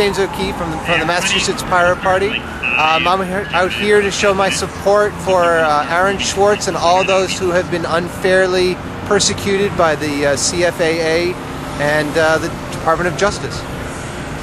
Hi, I'm James O'Keefe from the, from the Massachusetts Pirate Party. Um, I'm here, out here to show my support for uh, Aaron Swartz and all those who have been unfairly persecuted by the uh, CFAA and uh, the Department of Justice.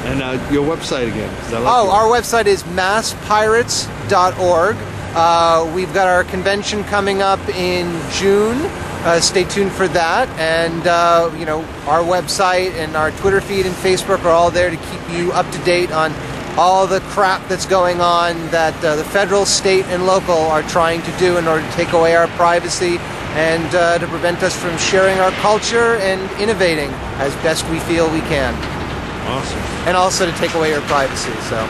And uh, your website again? Oh, our website is masspirates.org. Uh, we've got our convention coming up in June. Uh, stay tuned for that. And, uh, you know, our website and our Twitter feed and Facebook are all there to keep you up to date on all the crap that's going on that uh, the federal, state, and local are trying to do in order to take away our privacy and uh, to prevent us from sharing our culture and innovating as best we feel we can. Awesome. And also to take away our privacy. So.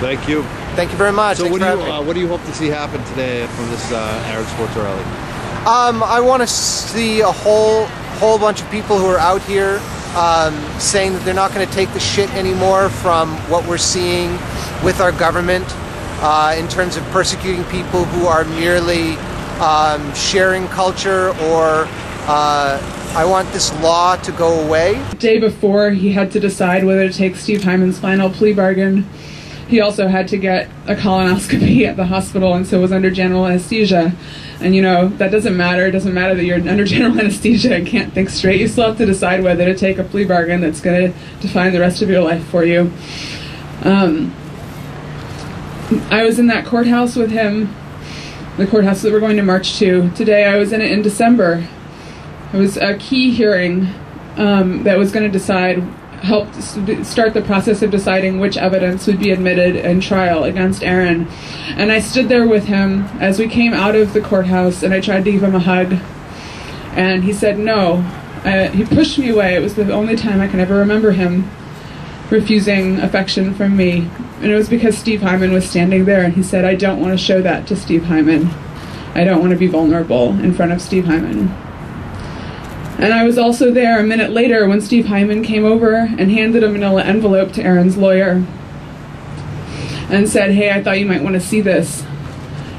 Thank you. Thank you very much. So Thanks what do you uh, what do you hope to see happen today from this uh, Aaron Swartz rally? Um, I want to see a whole whole bunch of people who are out here um, saying that they're not going to take the shit anymore from what we're seeing with our government uh, in terms of persecuting people who are merely um, sharing culture or. Uh, I want this law to go away. The day before he had to decide whether to take Steve Heymann's final plea bargain. He also had to get a colonoscopy at the hospital and so was under general anesthesia. And you know, that doesn't matter. It doesn't matter that you're under general anesthesia and can't think straight. You still have to decide whether to take a plea bargain that's going to define the rest of your life for you. Um, I was in that courthouse with him, the courthouse that we're going to march to. Today I was in it in December. It was a key hearing um, that was going to decide, help s- start the process of deciding which evidence would be admitted in trial against Aaron. And I stood there with him as we came out of the courthouse, and I tried to give him a hug. And he said no. Uh, he pushed me away. It was the only time I can ever remember him refusing affection from me. And it was because Steve Heymann was standing there, and he said, I don't want to show that to Steve Heymann. I don't want to be vulnerable in front of Steve Heymann. And I was also there a minute later when Steve Heymann came over and handed a manila envelope to Aaron's lawyer and said, Hey, I thought you might want to see this.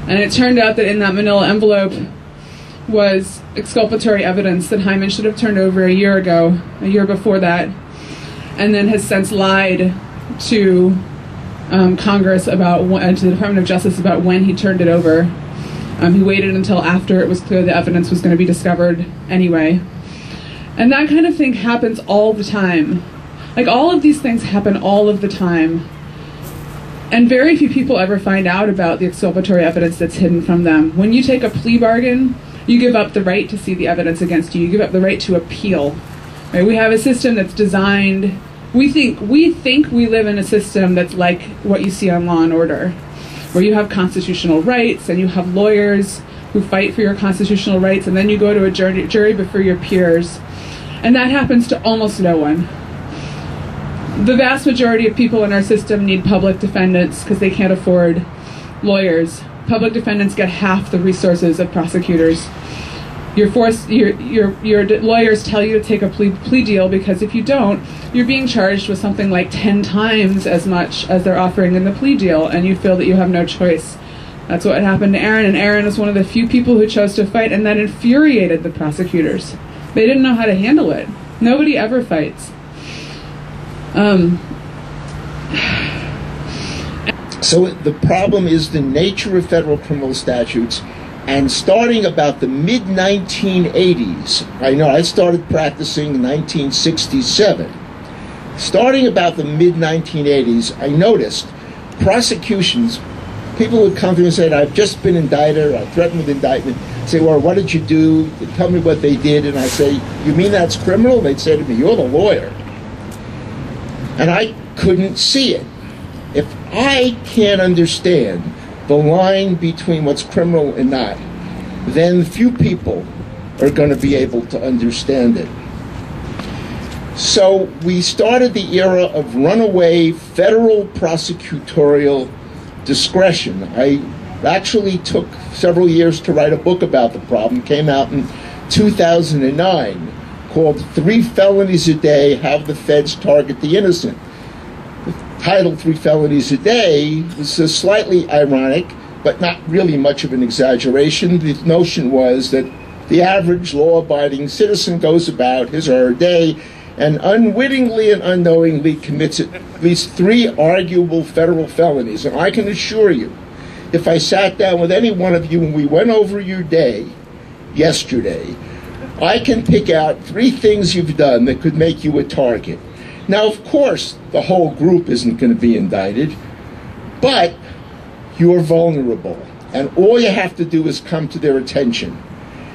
And it turned out that in that manila envelope was exculpatory evidence that Heymann should have turned over a year ago, a year before that, and then has since lied to um, Congress about and to the Department of Justice about when he turned it over. Um, he waited until after it was clear the evidence was going to be discovered anyway. And that kind of thing happens all the time. Like all of these things happen all of the time. And very few people ever find out about the exculpatory evidence that's hidden from them. When you take a plea bargain, you give up the right to see the evidence against you. You give up the right to appeal. Right? We have a system that's designed. We think we think we live in a system that's like what you see on Law and Order, where you have constitutional rights and you have lawyers who fight for your constitutional rights, and then you go to a jury, jury before your peers, and that happens to almost no one. The vast majority of people in our system need public defendants because they can't afford lawyers. Public defendants get half the resources of prosecutors. Your your, your, your lawyers tell you to take a plea, plea deal because if you don't, you're being charged with something like 10 times as much as they're offering in the plea deal, and you feel that you have no choice. That's what happened to Aaron, and Aaron is one of the few people who chose to fight, and that infuriated the prosecutors. They didn't know how to handle it. Nobody ever fights. Um, So the problem is the nature of federal criminal statutes. And starting about the mid 1980s, I know I started practicing in 1967. Starting about the mid 1980s, I noticed prosecutions, people would come to me and say, I've just been indicted, or I threatened with indictment. Say, well, what did you do? Tell me what they did. And I say, you mean that's criminal? They'd say to me, you're the lawyer. And I couldn't see it. If I can't understand the line between what's criminal and not, then few people are going to be able to understand it. So we started the era of runaway federal prosecutorial discretion. I actually took several years to write a book about the problem, came out in 2009, called Three Felonies a Day How the Feds Target the Innocent The title Three Felonies a Day was slightly ironic, but not really much of an exaggeration. The notion was that the average law abiding citizen goes about his or her day and unwittingly and unknowingly commits at least three arguable federal felonies. And I can assure you, if I sat down with any one of you and we went over your day yesterday, I can pick out three things you've done that could make you a target. Now, of course, the whole group isn't going to be indicted, but you're vulnerable. And all you have to do is come to their attention,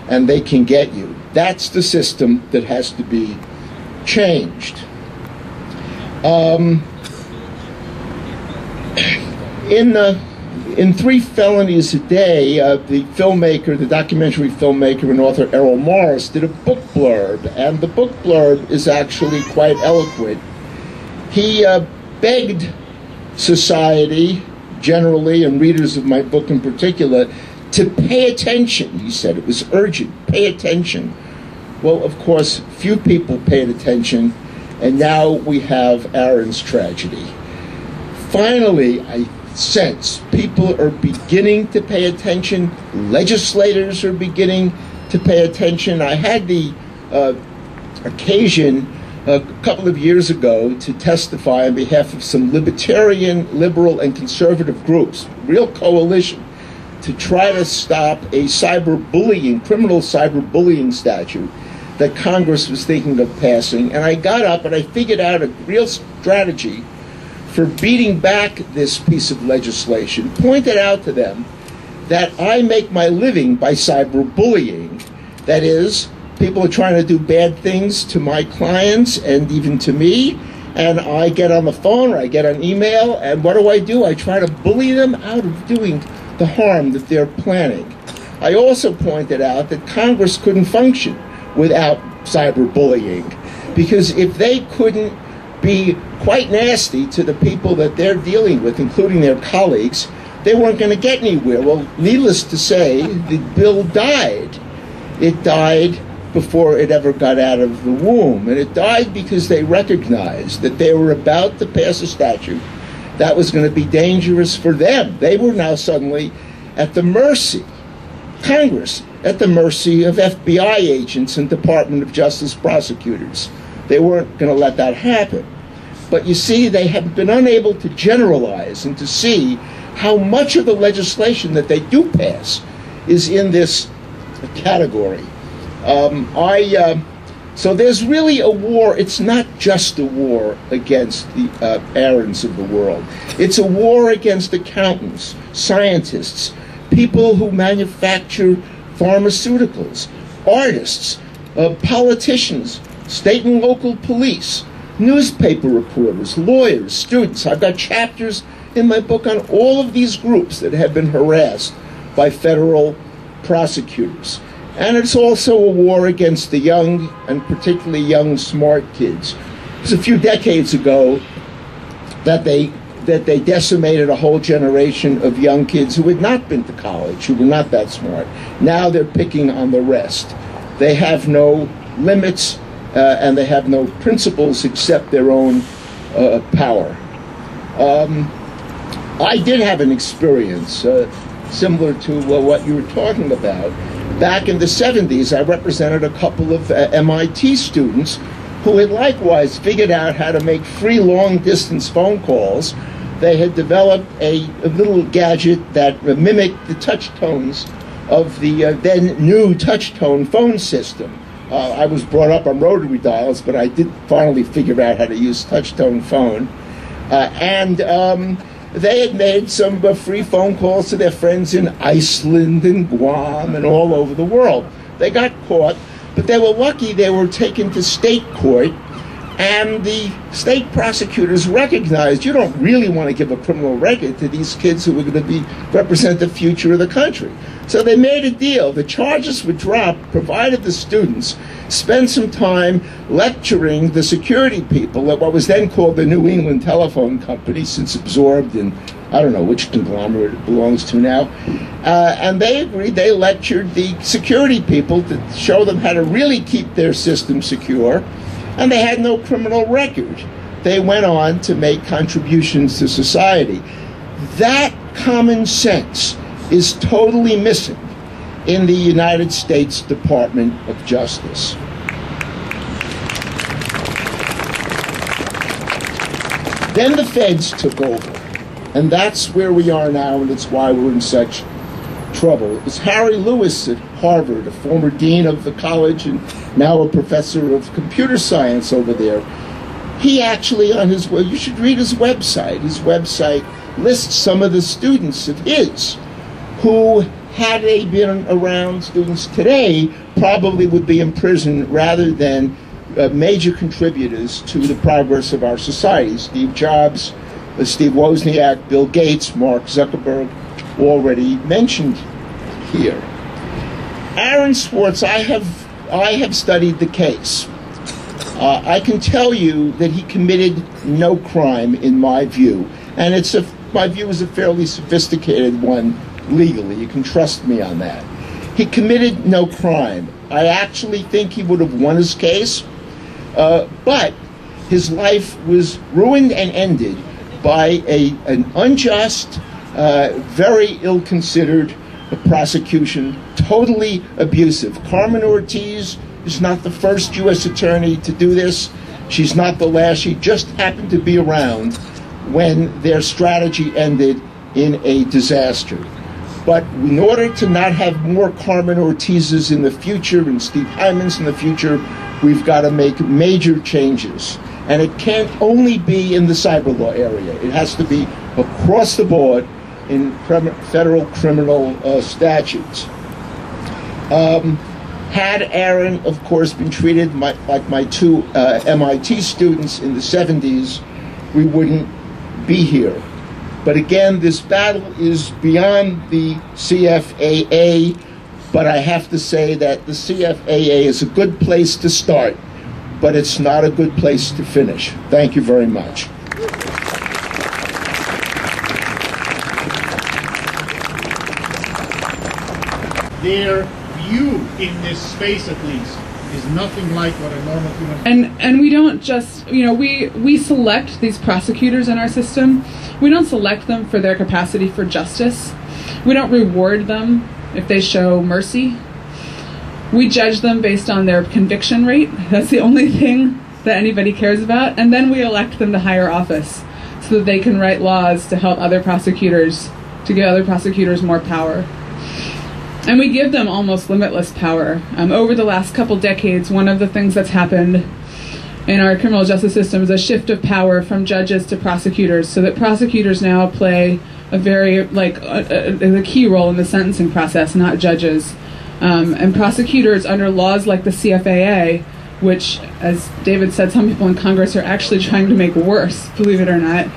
and they can get you. That's the system that has to be changed. Um, in the in three felonies a day, uh, the filmmaker, the documentary filmmaker and author Errol Morris did a book blurb, and the book blurb is actually quite eloquent. He uh, begged society generally, and readers of my book in particular, to pay attention. He said it was urgent. Pay attention. Well, of course, few people paid attention, and now we have Aaron's tragedy. Finally, I sense people are beginning to pay attention. Legislators are beginning to pay attention. I had the uh, occasion a couple of years ago to testify on behalf of some libertarian, liberal, and conservative groups, real coalition, to try to stop a cyberbullying, criminal cyberbullying statute that Congress was thinking of passing. And I got up and I figured out a real strategy for beating back this piece of legislation, pointed out to them that I make my living by cyberbullying. That is, people are trying to do bad things to my clients and even to me, and I get on the phone or I get an email, and what do I do? I try to bully them out of doing the harm that they're planning. I also pointed out that Congress couldn't function without cyberbullying because if they couldn't be quite nasty to the people that they're dealing with, including their colleagues, they weren't going to get anywhere. Well, needless to say, the bill died. It died before it ever got out of the womb. And it died because they recognized that they were about to pass a statute that was going to be dangerous for them. They were now suddenly at the mercy, Congress, at the mercy of FBI agents and Department of Justice prosecutors. They weren't going to let that happen. But you see, they have been unable to generalize and to see how much of the legislation that they do pass is in this category. Um, I uh, so there's really a war. It's not just a war against the uh, Aarons of the world. It's a war against accountants, scientists, people who manufacture pharmaceuticals, artists, uh, politicians, state and local police, newspaper reporters, lawyers, students. I've got chapters in my book on all of these groups that have been harassed by federal prosecutors. And it's also a war against the young, and particularly young, smart kids. It was a few decades ago that they that they decimated a whole generation of young kids who had not been to college, who were not that smart. Now they're picking on the rest. They have no limits uh, and they have no principles except their own uh, power. Um, I did have an experience uh, similar to uh, what you were talking about. Back in the 70s, I represented a couple of uh, MIT students who had likewise figured out how to make free long distance phone calls. They had developed a, a little gadget that mimicked the touch tones of the uh, then new touch tone phone system. Uh, I was brought up on rotary dials, but I did finally figure out how to use touch tone phone. Uh, and um, they had made some uh, free phone calls to their friends in Iceland and Guam and all over the world. They got caught, but they were lucky they were taken to state court, and the state prosecutors recognized you don't really want to give a criminal record to these kids who are going to be represent the future of the country. So they made a deal. The charges were dropped, provided the students spend some time lecturing the security people at what was then called the New England Telephone Company, since absorbed in I don't know which conglomerate it belongs to now. Uh, and they agreed, they lectured the security people to show them how to really keep their system secure, and they had no criminal record. They went on to make contributions to society. That common sense is totally missing in the United States Department of Justice. Then the feds took over. And that's where we are now, and it's why we're in such trouble. It was Harry Lewis at Harvard, a former dean of the college and now a professor of computer science over there. He actually, on his well, you should read his website. His website lists some of the students of his who, had they been around students today, probably would be in prison rather than uh, major contributors to the progress of our society. Steve Jobs, uh, Steve Wozniak, Bill Gates, Mark Zuckerberg, already mentioned here. Aaron Swartz, I have I have studied the case. Uh, I can tell you that he committed no crime, in my view, and it's a my view is a fairly sophisticated one legally. You can trust me on that. He committed no crime. I actually think he would have won his case, uh, but his life was ruined and ended by a, an unjust, uh, very ill considered prosecution, totally abusive. Carmen Ortiz is not the first U.S. attorney to do this. She's not the last. She just happened to be around when their strategy ended in a disaster. But in order to not have more Carmen Ortizes in the future and Steve Heymanns in the future, we've got to make major changes. And it can't only be in the cyber law area. It has to be across the board in federal criminal uh, statutes. Um, had Aaron, of course, been treated my, like my two uh, MIT students in the 70s, we wouldn't be here. But again, this battle is beyond the CFAA, but I have to say that the CFAA is a good place to start, but it's not a good place to finish. Thank you very much. Their view in this space at least is nothing like what a normal human and and we don't just you know we we select these prosecutors in our system. We don't select them for their capacity for justice. We don't reward them if they show mercy. We judge them based on their conviction rate. That's the only thing that anybody cares about. And then we elect them to higher office so that they can write laws to help other prosecutors to give other prosecutors more power and we give them almost limitless power. Um, over the last couple decades, one of the things that's happened in our criminal justice system is a shift of power from judges to prosecutors, so that prosecutors now play a very like a, a, a key role in the sentencing process, not judges. Um, and prosecutors, under laws like the CFAA, which, as David said, some people in Congress are actually trying to make worse, believe it or not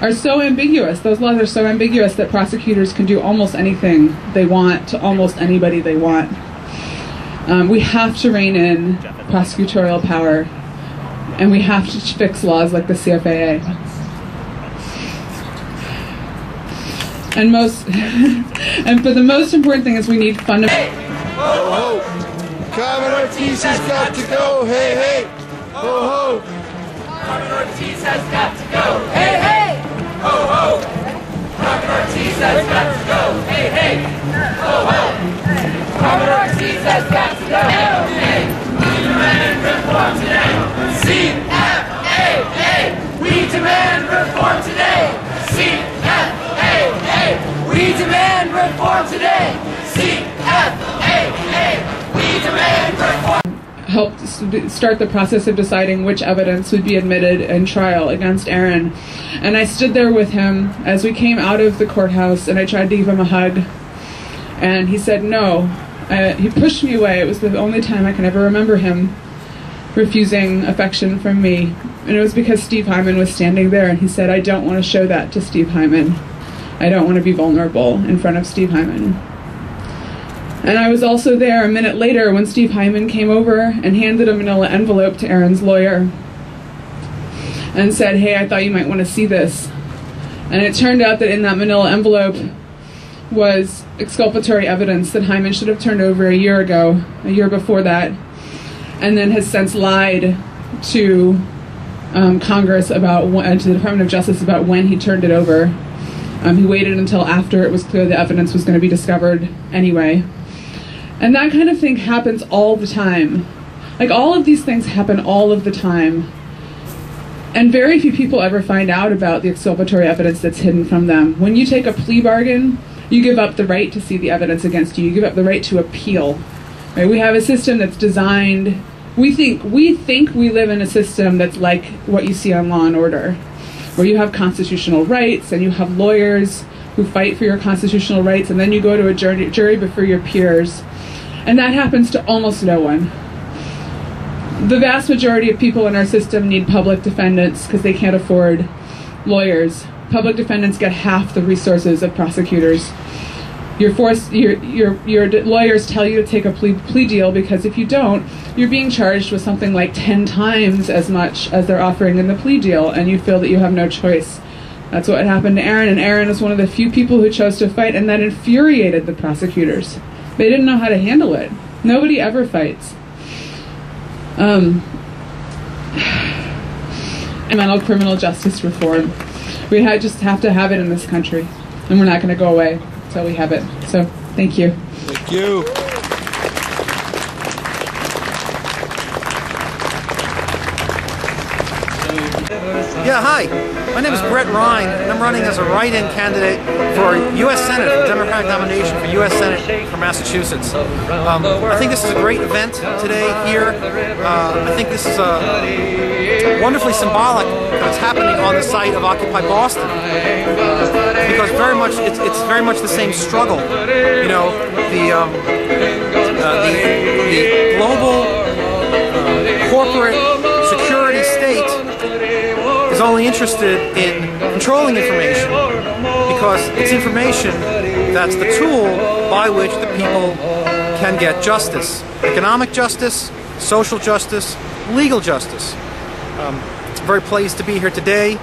are so ambiguous. Those laws are so ambiguous that prosecutors can do almost anything they want to almost anybody they want. Um, we have to rein in prosecutorial power, and we have to fix laws like the CFAA. And most, and but the most important thing is we need fundamental. Hey, ho, ho. Carmen Ortiz has got to go. Hey, hey, ho, ho. Carmen Ortiz has got to go. Hey, hey ho, ho. Got to go. Hey, hey, ho, ho. Ortiz has got to go. Hey, we demand reform today. CFAA, we demand reform today. CFAA, we demand reform today. CFAA, we demand reform helped start the process of deciding which evidence would be admitted in trial against Aaron. And I stood there with him as we came out of the courthouse and I tried to give him a hug. And he said no. He pushed me away. It was the only time I can ever remember him refusing affection from me. And it was because Steve Heymann was standing there and he said, I don't want to show that to Steve Heymann. I don't want to be vulnerable in front of Steve Heymann. And I was also there a minute later when Steve Heymann came over and handed a manila envelope to Aaron's lawyer and said, Hey, I thought you might want to see this. And it turned out that in that manila envelope was exculpatory evidence that Heymann should have turned over a year ago, a year before that, and then has since lied to um, Congress about when, to the Department of Justice about when he turned it over. Um, he waited until after it was clear the evidence was going to be discovered anyway. And that kind of thing happens all the time. Like all of these things happen all of the time. And very few people ever find out about the exculpatory evidence that's hidden from them. When you take a plea bargain, you give up the right to see the evidence against you. You give up the right to appeal. Right? We have a system that's designed. We think we think we live in a system that's like what you see on Law and Order, where you have constitutional rights and you have lawyers who fight for your constitutional rights, and then you go to a jury, jury before your peers, and that happens to almost no one the vast majority of people in our system need public defendants because they can't afford lawyers. Public defendants get half the resources of prosecutors. Your, force, your, your, your lawyers tell you to take a plea, plea deal because if you don't, you're being charged with something like 10 times as much as they're offering in the plea deal, and you feel that you have no choice. That's what happened to Aaron, and Aaron is one of the few people who chose to fight, and that infuriated the prosecutors. They didn't know how to handle it. Nobody ever fights. Um, mental criminal justice reform. We just have to have it in this country, and we're not going to go away until we have it. So, thank you. Thank you. Yeah, hi. My name is Brett Rhyne, and I'm running as a write-in candidate for U.S. Senate, Democratic nomination for U.S. Senate for Massachusetts. Um, I think this is a great event today here. Uh, I think this is a wonderfully symbolic that it's happening on the site of Occupy Boston, because very much it's, it's very much the same struggle. You know, the um, uh, the, the global uh, corporate security state is only interested in controlling information because it's information that's the tool by which the people can get justice economic justice, social justice, legal justice. Um, I'm very pleased to be here today,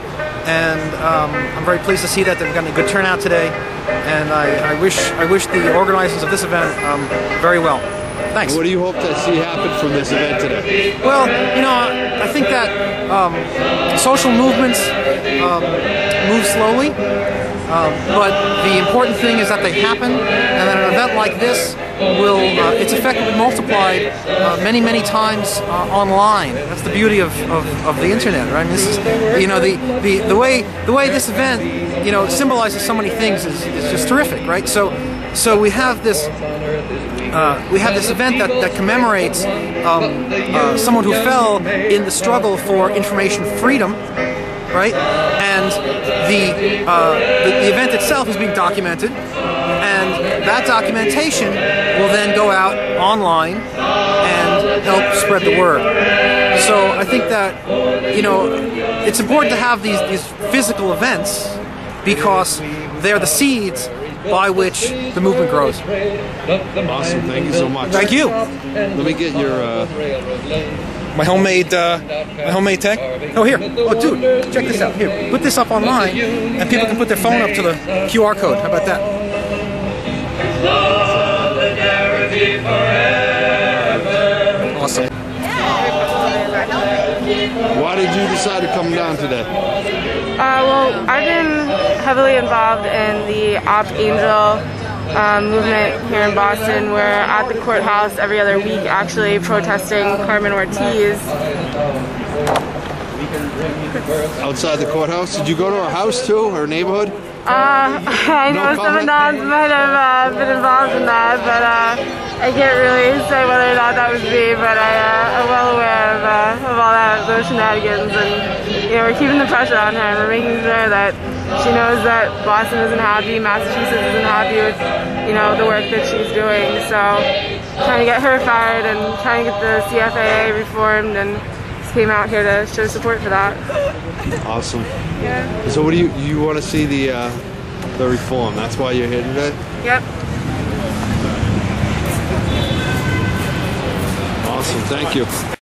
and um, I'm very pleased to see that they've gotten a good turnout today. And I, I wish I wish the organizers of this event um, very well. Thanks. What do you hope to see happen from this event today? Well, you know, I think that um, social movements um, move slowly, um, but the important thing is that they happen, and that an event like this will, uh, it's effectively multiplied uh, many, many times uh, online. That's the beauty of, of, of the internet, right? I mean, this is, you know, the, the, the way the way this event, you know, symbolizes so many things is, is just terrific, right? So, so we have this uh, we have this event that, that commemorates um, uh, someone who fell in the struggle for information freedom, right? And the, uh, the, the event itself is being documented, and that documentation will then go out online and help spread the word. So I think that you know it's important to have these these physical events because they're the seeds by which the movement grows. Awesome. Thank you so much. Thank you. Let me get your. Uh, My homemade, uh, my homemade tech. Oh, here. Oh, dude, check this out. Here, put this up online, and people can put their phone up to the QR code. How about that? Awesome. why did you decide to come down today? Uh, well, I've been heavily involved in the Op Angel um, movement here in Boston. We're at the courthouse every other week actually protesting Carmen Ortiz. Outside the courthouse? Did you go to her house too, her neighborhood? Uh, I know No some comment? adults might have uh, been involved in that, but uh, I can't really say whether or not that was me, but I, uh, I'm well aware of, uh, of all that, those shenanigans, and you know, we're keeping the pressure on her, and we're making sure that she knows that Boston isn't happy, Massachusetts isn't happy with, you know, the work that she's doing, so trying to get her fired and trying to get the CFAA reformed, and came out here to show support for that. Awesome. Yeah. So, what do you you want to see the uh, the reform? That's why you're here today. Yep. Awesome. Thank you.